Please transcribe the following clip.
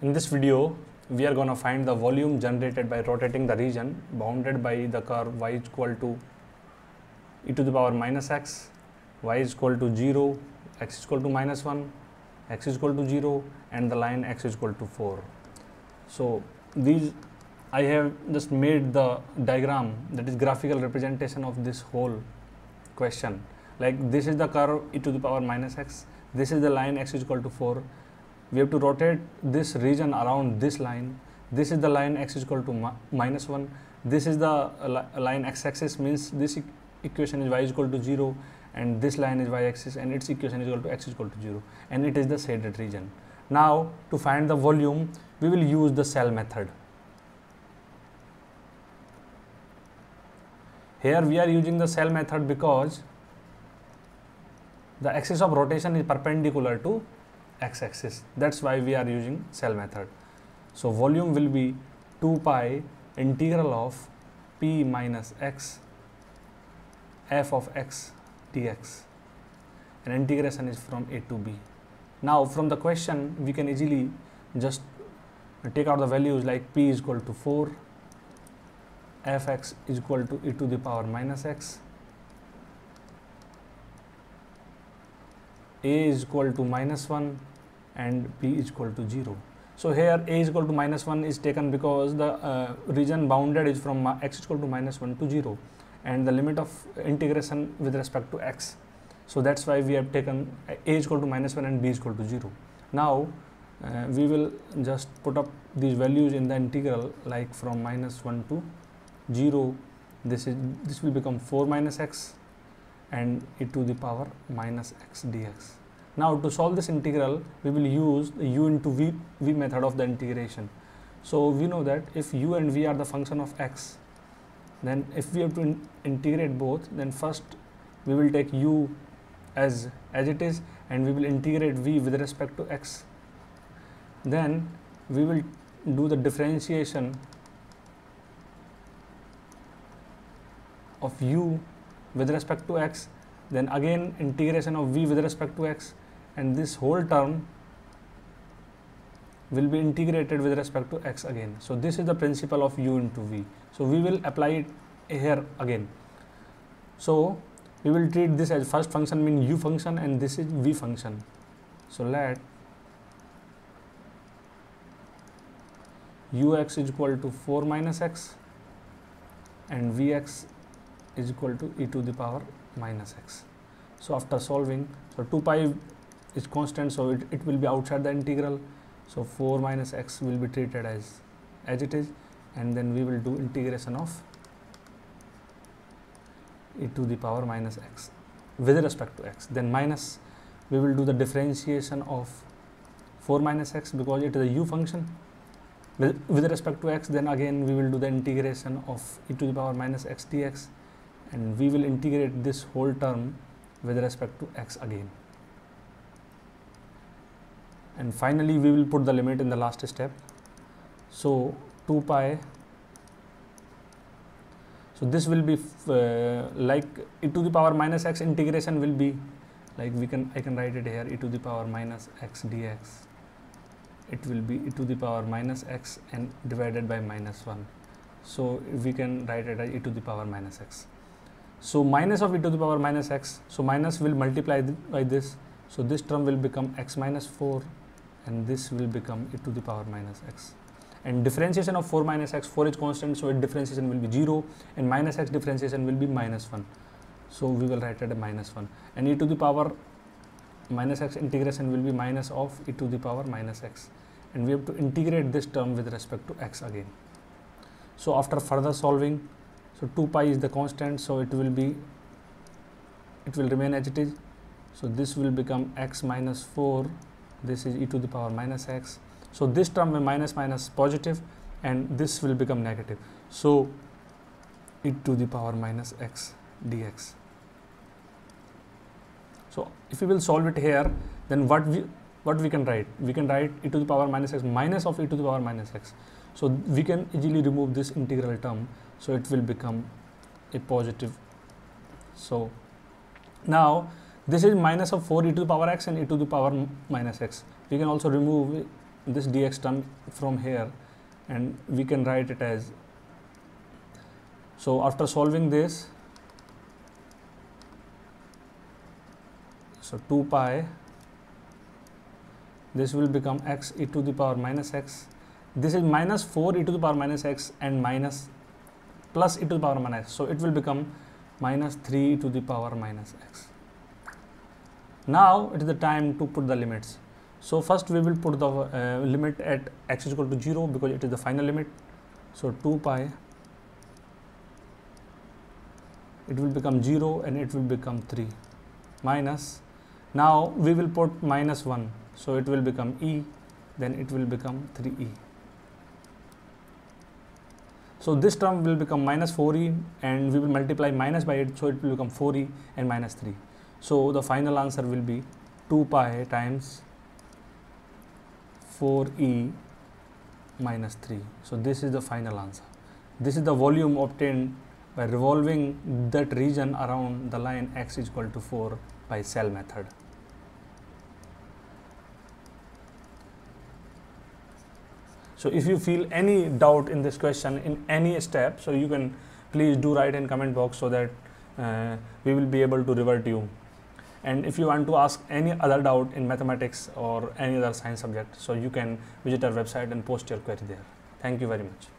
In this video, we are going to find the volume generated by rotating the region bounded by the curve y is equal to e to the power minus x, y is equal to 0, x is equal to minus 1, x is equal to 0 and the line x is equal to 4. So, these I have just made the diagram that is graphical representation of this whole question like this is the curve e to the power minus x this is the line x is equal to 4 we have to rotate this region around this line. This is the line x is equal to mi minus 1 this is the uh, li uh, line x axis means this e equation is y is equal to 0 and this line is y axis and its equation is equal to x is equal to 0 and it is the shaded region. Now to find the volume we will use the shell method. Here we are using the shell method because the axis of rotation is perpendicular to x axis that's why we are using shell method. So volume will be 2 pi integral of p minus x f of x dx. And integration is from a to b. Now from the question we can easily just take out the values like p is equal to 4 fx is equal to e to the power minus x a is equal to minus 1 and b is equal to 0. So, here a is equal to minus 1 is taken because the uh, region bounded is from x is equal to minus 1 to 0 and the limit of integration with respect to x. So, that is why we have taken a is equal to minus 1 and b is equal to 0. Now, uh, we will just put up these values in the integral like from minus 1 to 0 this is this will become 4 minus x and e to the power minus x dx. Now to solve this integral we will use the u into v, v method of the integration. So we know that if u and v are the function of x then if we have to in integrate both then first we will take u as as it is and we will integrate v with respect to x. Then we will do the differentiation of u with respect to x then again integration of v with respect to x and this whole term will be integrated with respect to x again. So, this is the principle of u into v. So, we will apply it here again. So, we will treat this as first function mean u function and this is v function. So, let ux is equal to 4 minus x and vx is equal to e to the power minus x. So, after solving, so 2 pi is constant, so it, it will be outside the integral. So, 4 minus x will be treated as as it is and then we will do integration of e to the power minus x with respect to x. Then minus we will do the differentiation of 4 minus x because it is a u function with, with respect to x then again we will do the integration of e to the power minus x dx and we will integrate this whole term with respect to x again. And finally, we will put the limit in the last step. So, 2 pi. So, this will be uh, like e to the power minus x integration will be like we can I can write it here e to the power minus x dx. It will be e to the power minus x and divided by minus 1. So, we can write it as e to the power minus x. So, minus of e to the power minus x, so minus will multiply th by this. So, this term will become x minus 4 and this will become e to the power minus x. And differentiation of 4 minus x, 4 is constant, so its differentiation will be 0 and minus x differentiation will be minus 1. So, we will write it as minus 1 and e to the power minus x integration will be minus of e to the power minus x and we have to integrate this term with respect to x again. So, after further solving so 2 pi is the constant, so it will be it will remain as it is. So this will become x minus 4. This is e to the power minus x. So this term will minus minus positive, and this will become negative. So e to the power minus x dx. So if we will solve it here, then what we what we can write? We can write e to the power minus x minus of e to the power minus x. So we can easily remove this integral term so it will become a positive so now this is minus of 4 e to the power x and e to the power minus x. We can also remove this dx term from here and we can write it as so after solving this so 2 pi this will become x e to the power minus x. This is minus 4 e to the power minus x and minus plus e to the power minus x so it will become minus 3 e to the power minus x now it is the time to put the limits. So first we will put the uh, limit at x is equal to 0 because it is the final limit. So 2 pi it will become 0 and it will become 3 minus. Now we will put minus 1 so it will become e then it will become 3e so this term will become minus 4e and we will multiply minus by it so it will become 4e and minus 3 so the final answer will be 2 pi times 4e minus 3 so this is the final answer. This is the volume obtained by revolving that region around the line x is equal to 4 by shell method. So if you feel any doubt in this question in any step so you can please do write in comment box so that uh, we will be able to revert you and if you want to ask any other doubt in mathematics or any other science subject so you can visit our website and post your query there. Thank you very much